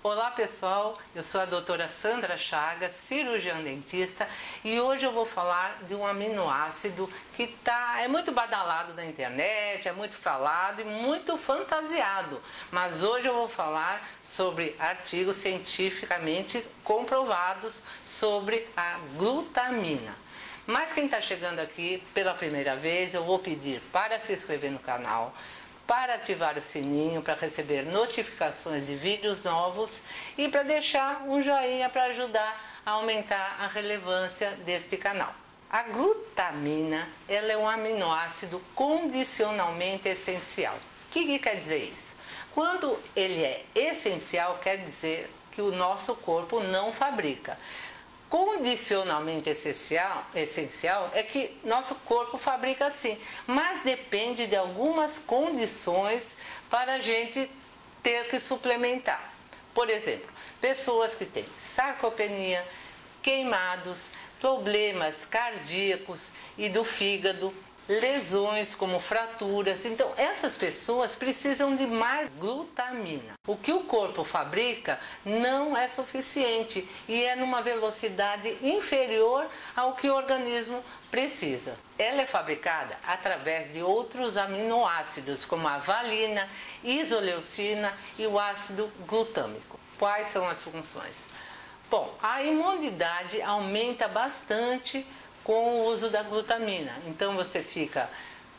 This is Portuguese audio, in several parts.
Olá pessoal, eu sou a doutora Sandra Chagas, cirurgiã dentista e hoje eu vou falar de um aminoácido que tá, é muito badalado na internet, é muito falado e muito fantasiado. Mas hoje eu vou falar sobre artigos cientificamente comprovados sobre a glutamina. Mas quem está chegando aqui pela primeira vez, eu vou pedir para se inscrever no canal, para ativar o sininho para receber notificações de vídeos novos e para deixar um joinha para ajudar a aumentar a relevância deste canal. A glutamina ela é um aminoácido condicionalmente essencial. O que, que quer dizer isso? Quando ele é essencial, quer dizer que o nosso corpo não fabrica condicionalmente essencial, essencial é que nosso corpo fabrica assim, mas depende de algumas condições para a gente ter que suplementar. Por exemplo, pessoas que têm sarcopenia, queimados, problemas cardíacos e do fígado, lesões como fraturas. Então, essas pessoas precisam de mais glutamina. O que o corpo fabrica não é suficiente e é numa velocidade inferior ao que o organismo precisa. Ela é fabricada através de outros aminoácidos, como a valina, isoleucina e o ácido glutâmico. Quais são as funções? Bom, a imunidade aumenta bastante com o uso da glutamina. Então você fica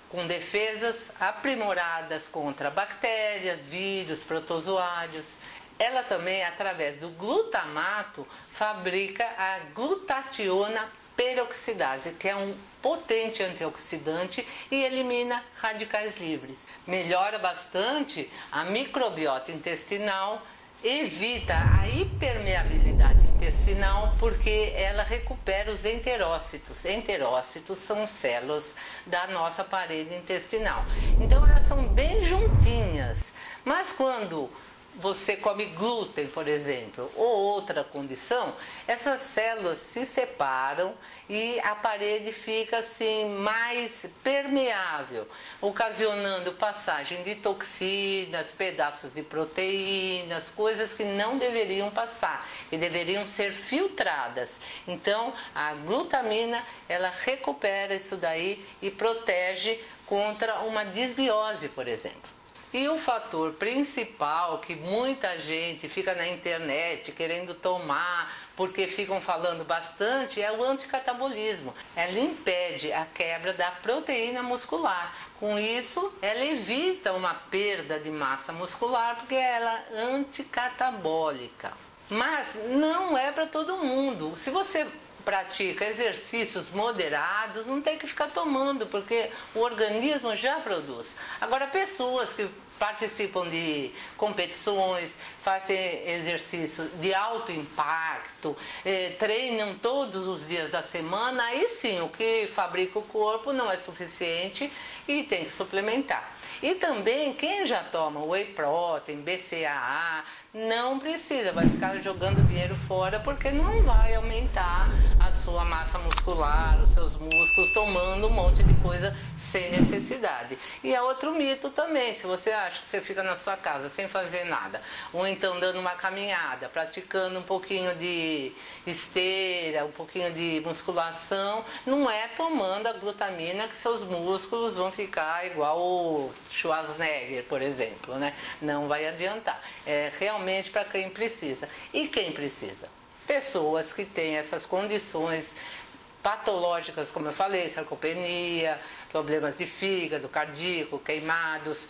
com defesas aprimoradas contra bactérias, vírus, protozoários. Ela também, através do glutamato, fabrica a glutationa peroxidase, que é um potente antioxidante e elimina radicais livres. Melhora bastante a microbiota intestinal, evita a hipermeabilidade intestinal porque ela recupera os enterócitos. Enterócitos são células da nossa parede intestinal. Então elas são bem juntinhas. Mas quando você come glúten, por exemplo, ou outra condição, essas células se separam e a parede fica assim mais permeável, ocasionando passagem de toxinas, pedaços de proteínas, coisas que não deveriam passar, e deveriam ser filtradas. Então, a glutamina, ela recupera isso daí e protege contra uma desbiose, por exemplo. E o fator principal que muita gente fica na internet querendo tomar porque ficam falando bastante é o anticatabolismo. Ela impede a quebra da proteína muscular. Com isso, ela evita uma perda de massa muscular porque ela é anticatabólica. Mas não é para todo mundo. Se você pratica exercícios moderados, não tem que ficar tomando, porque o organismo já produz. Agora, pessoas que participam de competições, fazem exercício de alto impacto, eh, treinam todos os dias da semana, aí sim o que fabrica o corpo não é suficiente e tem que suplementar. E também quem já toma whey protein, BCAA, não precisa, vai ficar jogando dinheiro fora porque não vai aumentar a sua massa muscular, os seus músculos, tomando um monte de coisa sem necessidade. E é outro mito também, se você acha que você fica na sua casa sem fazer nada, ou então dando uma caminhada, praticando um pouquinho de esteira, um pouquinho de musculação, não é tomando a glutamina que seus músculos vão ficar igual o Schwarzenegger, por exemplo, né? Não vai adiantar. É realmente para quem precisa. E quem precisa? Pessoas que têm essas condições patológicas, como eu falei, sarcopenia, problemas de fígado, cardíaco, queimados,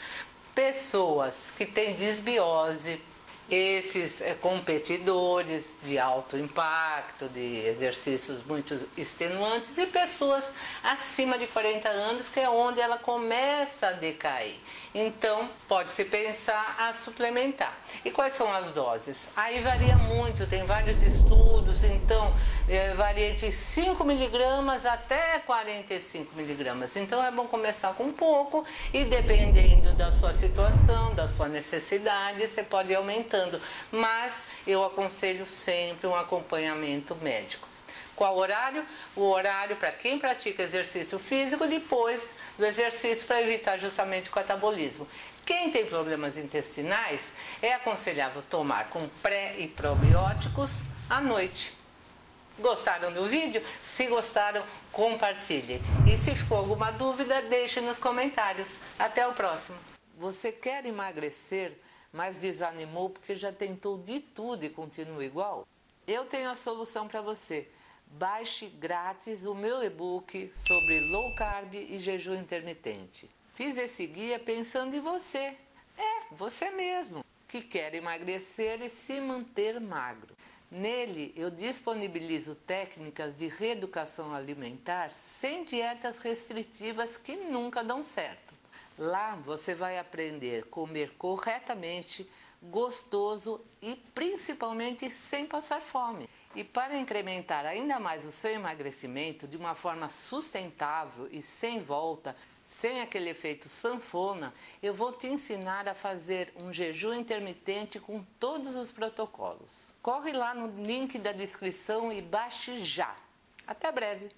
pessoas que têm desbiose, esses é, competidores de alto impacto, de exercícios muito extenuantes e pessoas acima de 40 anos, que é onde ela começa a decair. Então, pode-se pensar a suplementar. E quais são as doses? Aí varia muito, tem vários estudos, então é, varia entre 5 miligramas até 45 miligramas. Então, é bom começar com pouco e dependendo da sua situação, da sua necessidade, você pode ir aumentando mas eu aconselho sempre um acompanhamento médico. Qual horário? O horário para quem pratica exercício físico depois do exercício para evitar justamente o catabolismo. Quem tem problemas intestinais é aconselhável tomar com pré e probióticos à noite. Gostaram do vídeo? Se gostaram, compartilhe. E se ficou alguma dúvida, deixe nos comentários. Até o próximo. Você quer emagrecer, mas desanimou porque já tentou de tudo e continua igual? Eu tenho a solução para você. Baixe grátis o meu e-book sobre low carb e jejum intermitente. Fiz esse guia pensando em você. É, você mesmo, que quer emagrecer e se manter magro. Nele, eu disponibilizo técnicas de reeducação alimentar sem dietas restritivas que nunca dão certo. Lá você vai aprender a comer corretamente, gostoso e principalmente sem passar fome. E para incrementar ainda mais o seu emagrecimento de uma forma sustentável e sem volta, sem aquele efeito sanfona, eu vou te ensinar a fazer um jejum intermitente com todos os protocolos. Corre lá no link da descrição e baixe já. Até breve!